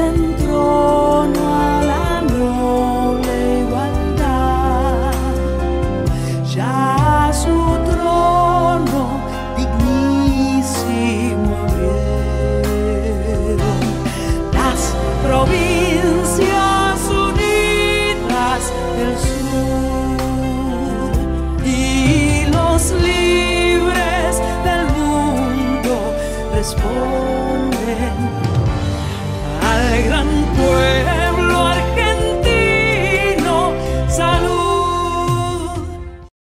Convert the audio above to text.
den trono a la noble igualdad. Ya su trono dignísimo las provincias unidas del sur y los libres del mundo responden.